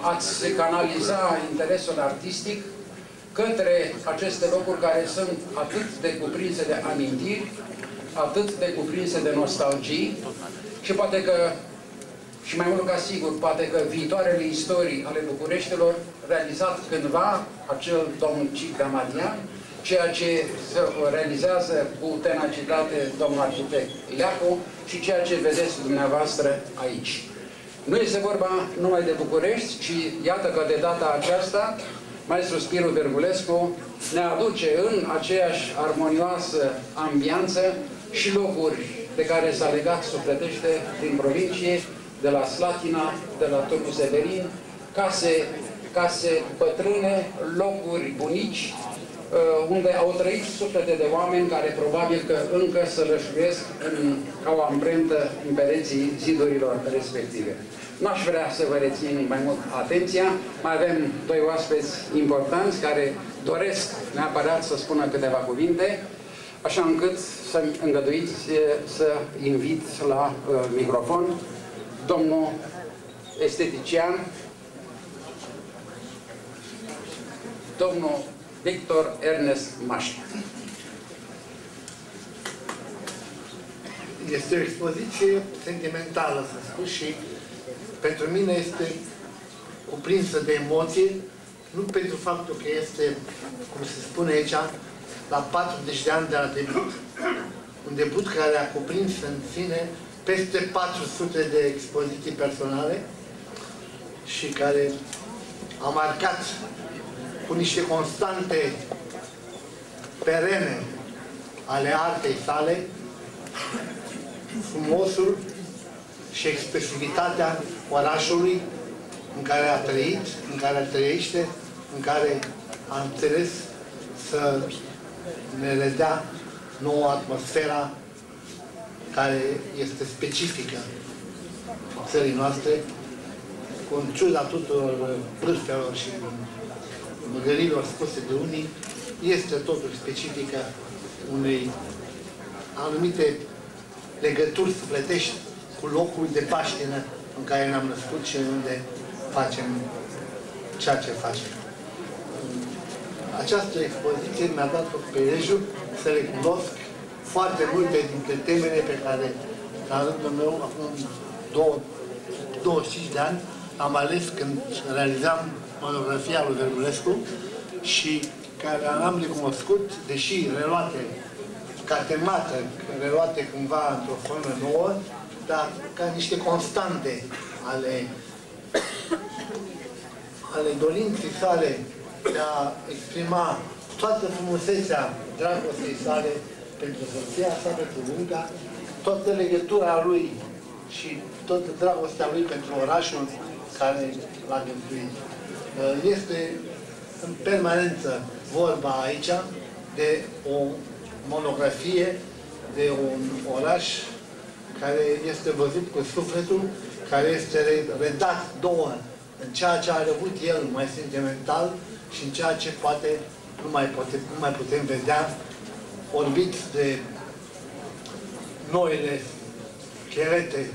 ați canaliza interesul artistic către aceste locuri care sunt atât de cuprinse de amintiri, atât de cuprinse de nostalgii și poate că, și mai mult ca sigur, poate că viitoarele istorii ale Bucureștilor realizat cândva acel domn Cic Damadian, ceea ce se realizează cu tenacitate domnul arhitect Leacu și ceea ce vedeți dumneavoastră aici. Nu este vorba numai de București, ci iată că de data aceasta maestru Spiru Vergulescu ne aduce în aceeași armonioasă ambianță și locuri de care s-a legat sufletește din provincie, de la Slatina, de la Turnul Severin, case, case bătrâne, locuri bunici, uh, unde au trăit suflete de oameni care probabil că încă se lășuiesc în, ca o amprentă în pereții zidurilor respective. N-aș vrea să vă rețin mai mult atenția. Mai avem doi oaspeți importanți care doresc neapărat să spună câteva cuvinte, așa încât să-mi îngăduiți să invit la uh, microfon domnul estetician, domnul Victor Ernest Maș. Este o expoziție sentimentală, să spun, și pentru mine este cuprinsă de emoție, nu pentru faptul că este, cum se spune aici, la 40 de ani de la debut. Un debut care a cuprins în sine peste 400 de expoziții personale și care a marcat cu niște constante perene ale artei sale frumosul și expresivitatea orașului în care a trăit, în care trăiește, în care a înțeles să ne redea nouă atmosfera care este specifică țării noastre, cu în ciuda tuturor vârfelor și măgărilor spuse de unii, este totuși specifică unei anumite legături sufletești cu locul de paștină în care ne-am născut și unde facem ceea ce facem. Această expoziție mi-a dat prilejul să recunosc foarte multe dintre temele pe care, la rândul meu, acum 25 de ani, am ales când realizam monografia lui Vergulescu și care am recunoscut, deși reluate ca temată, reluate cumva într-o formă nouă, dar ca niște constante ale, ale dorinței sale de a exprima toată frumusețea dragostei sale pentru soția sa, pentru munca, toată legătura lui și toată dragostea lui pentru orașul care l-a gânduit. Este în permanență vorba aici de o monografie, de un oraș care este văzut cu sufletul, care este redat două în ceea ce a avut el mai sentimental și în ceea ce poate nu mai, poate, nu mai putem vedea orbit de noile cherete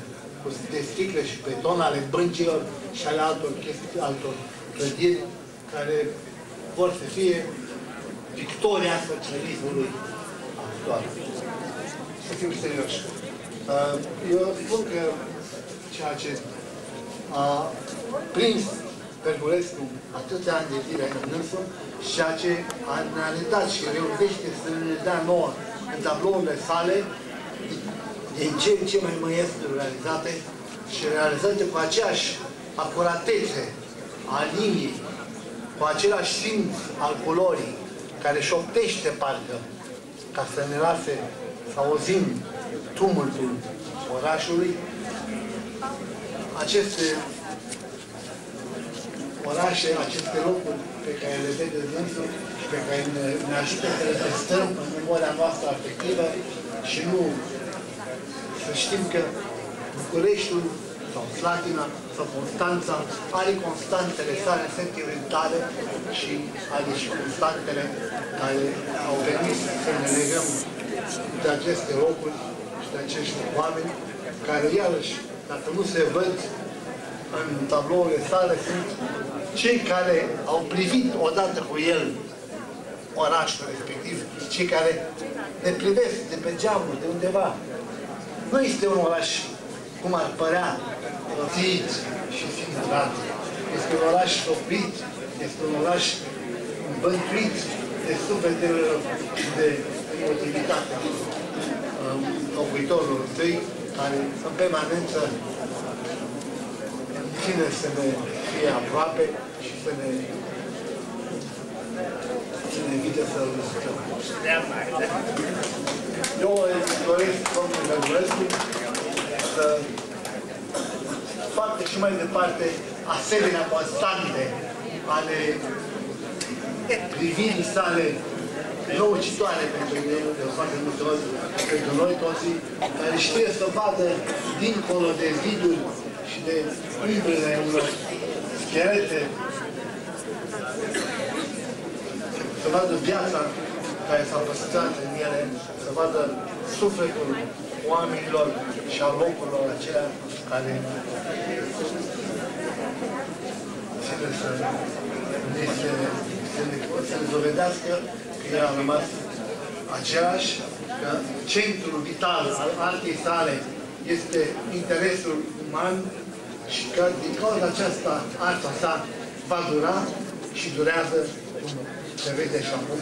de sticle și beton ale băncilor și ale altor chestii, altor clădiri care vor să fie victoria socialismului actual. Să fim serioși. Uh, eu spun că ceea ce a prins Pergulescu atâția ani de zile în dânsul și ceea ce a analizat și reușește să ne dea nouă în tablourile sale, din ce în ce mai măiesc realizate și realizate cu aceeași acuratețe a liniei, cu același simț al culorii, care șoptește parcă, ca să ne lase să auzim tumultul orașului, aceste orașe, aceste locuri pe care le vede dânsul și pe care ne, ne ajută să le păstrăm în memoria noastră afectivă și nu să știm că Bucureștiul sau Slatina sau Constanța are constantele sale sentimentale și are și constantele care au permis să ne legăm de aceste locuri și de acești oameni care, iarăși, dacă nu se văd în tablourile sale sunt cei care au privit odată cu el orașul respectiv, cei care ne privesc de pe geamuri, de undeva. Nu este un oraș cum ar părea, rotit și filtrat. Este un oraș oprit, este un oraș băntuit de sufletele și de emotivitate locuitorilor tăi, care în permanență ține să ne fie aproape și să ne să ne evite să îl riscăm. Eu doresc, domnul Gădurescu, să facă și mai departe asemenea constante ale privirii sale năucitoare pentru mine, de foarte multe ori, pentru noi toți, care știe să vadă dincolo de viduri și de umbrele unor schelete, să vadă viața care s-a păstrat în ele, să vadă sufletul oamenilor și a locurilor acelea care ține să ne se, să ne, să ne dovedească că ea a rămas aceeași, că centrul vital al artei sale este interesul uman și că din cauza aceasta arta sa va dura și durează, cum se vede și acum,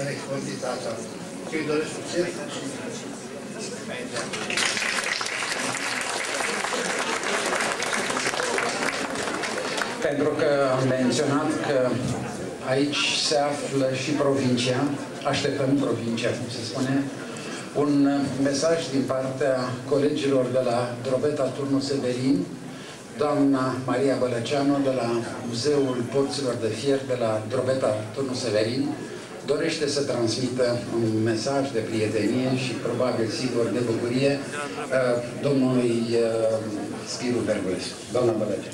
în expoziția aceasta. Îi doresc succes și Pentru că am menționat că aici se află și provincia, așteptăm provincia, cum se spune, un mesaj din partea colegilor de la Drobeta Turnu Severin, doamna Maria Bălăceanu de la Muzeul Porților de Fier de la Drobeta Turnu Severin, dorește să transmită un mesaj de prietenie și probabil, sigur, de bucurie uh, domnului uh, Spiru Vergulescu. Doamna Bălăce.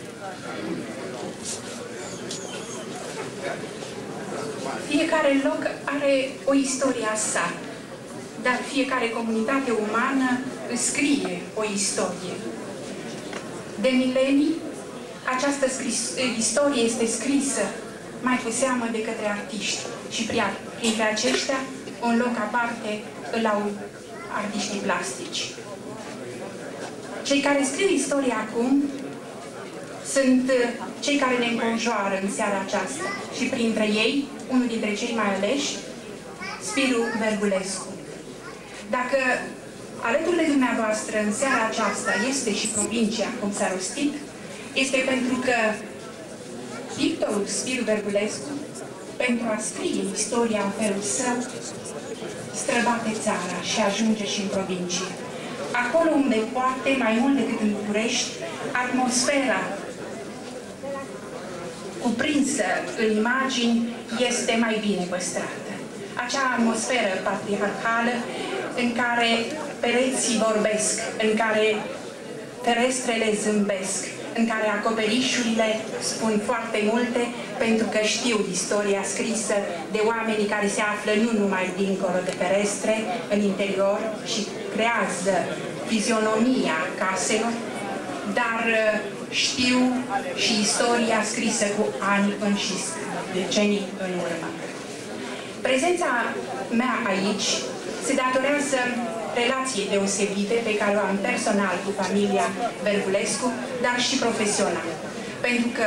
Fiecare loc are o istorie a sa, dar fiecare comunitate umană scrie o istorie. De milenii, această scris, istorie este scrisă mai cu seamă de către artiști și printre aceștia un loc aparte îl au artiștii plastici. Cei care scriu istoria acum sunt uh, cei care ne înconjoară în seara aceasta și printre ei, unul dintre cei mai aleși, Spiru Vergulescu. Dacă alături de dumneavoastră în seara aceasta este și provincia, cum s-a rostit, este pentru că pictorul Spiru Vergulescu, pentru a scrie istoria în felul său, străbate țara și ajunge și în provincie. Acolo unde poate, mai mult decât în București, atmosfera cuprinsă în imagini este mai bine păstrată. Acea atmosferă patriarhală în care pereții vorbesc, în care terestrele zâmbesc, în care acoperișurile spun foarte multe pentru că știu istoria scrisă de oamenii care se află nu numai dincolo de ferestre, în interior și creează fizionomia caselor, dar uh, știu și istoria scrisă cu ani în și decenii în urmă. Prezența mea aici se datorează relației deosebite pe care o am personal cu familia Vergulescu, dar și profesional. Pentru că